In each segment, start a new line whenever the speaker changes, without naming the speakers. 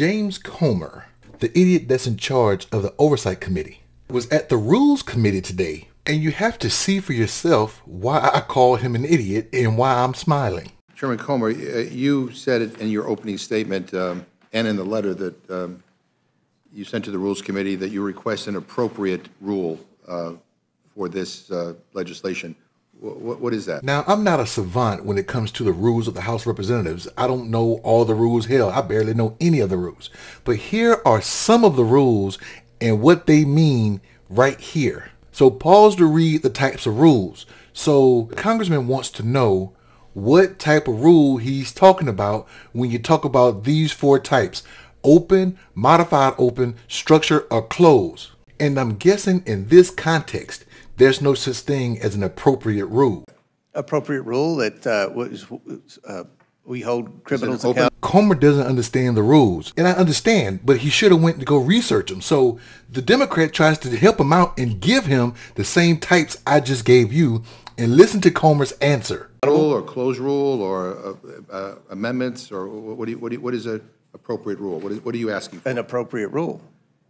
James Comer, the idiot that's in charge of the Oversight Committee, was at the Rules Committee today, and you have to see for yourself why I call him an idiot and why I'm smiling.
Chairman Comer, uh, you said it in your opening statement um, and in the letter that um, you sent to the Rules Committee that you request an appropriate rule uh, for this uh, legislation. Wh- wh- What is that?
Now, I'm not a savant when it comes to the rules of the House of Representatives. I don't know all the rules. Hell, I barely know any of the rules. But here are some of the rules and what they mean right here. So pause to read the types of rules. So congressman wants to know what type of rule he's talking about when you talk about these four types. Open, modified open, structure, or close. And I'm guessing in this context, there's no such thing as an appropriate rule.
appropriate rule that uh, was, uh, we hold criminals
open-
accountable.
Comer doesn't understand the rules. And I understand, but he should have went to go research them. So the Democrat tries to help him out and give him the same types I just gave you and listen to Comer's answer.
Rule or close rule or uh, uh, amendments, or what do you, what do you- what is an appropriate rule? What is- what are you asking for?
An appropriate rule,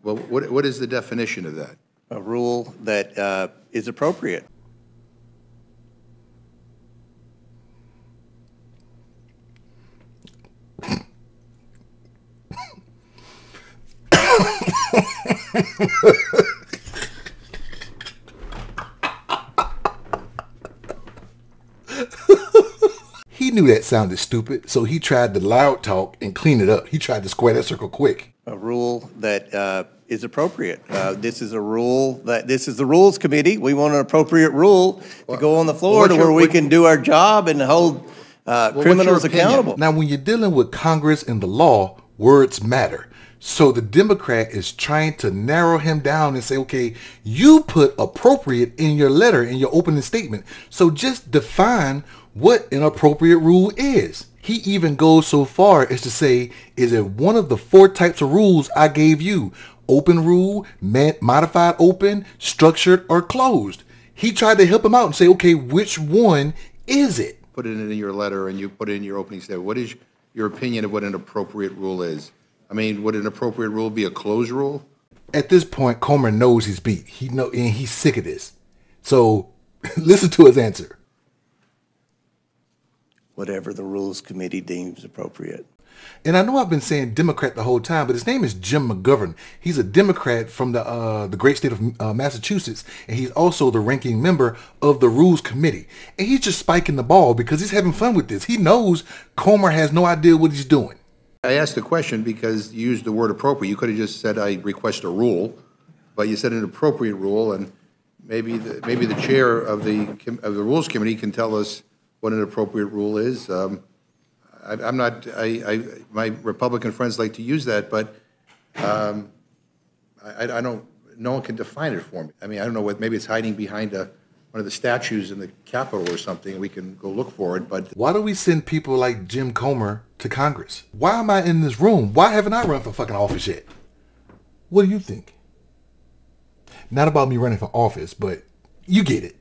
Well, what what is the definition of that?
A rule that uh, is appropriate.
He knew that sounded stupid, so he tried to loud talk and clean it up. He tried to square that circle quick.
a rule that uh, is appropriate. Uh, This is a rule that, this is the Rules Committee. We want an appropriate rule to go on the floor
what's
to
your-
where we
what-
can do our job and hold uh,
your
criminals
opinion?
accountable.
Now, when you're dealing with Congress and the law, words matter. So the Democrat is trying to narrow him down and say, okay, you put appropriate in your letter, in your opening statement. So just define what an appropriate rule is. He even goes so far as to say, is it one of the four types of rules I gave you? Open rule, modified open, structured, or closed? He tried to help him out and say, okay, which one is it?
Put it in your letter and you put it in your opening statement. What is your opinion of what an appropriate rule is? I mean, would an appropriate rule be a close rule?
at this point, Comer knows he's beat. He know and he's sick of this. So listen to his answer.
Whatever the Rules Committee deems appropriate.
And I know I've been saying Democrat the whole time, but his name is Jim McGovern. He's a Democrat from the uh, the great state of uh, Massachusetts, and he's also the ranking member of the Rules Committee. And he's just spiking the ball because he's having fun with this. He knows Comer has no idea what he's doing.
I asked the question because you used the word appropriate. You could have just said, I request a rule, but you said an appropriate rule, and maybe, the maybe the chair of the, of the Rules Committee can tell us what an appropriate rule is. Um, I- I'm not, I, I, my Republican friends like to use that, but um, I, I don't, no one can define it for me. I mean, I don't know what, maybe it's hiding behind a, one of the statues in the Capitol or something, we can go look for it, but
Why do we send people like Jim Comer to Congress? Why am I in this room? Why haven't I run for fucking office yet? What do you think? Not about me running for office, but you get it.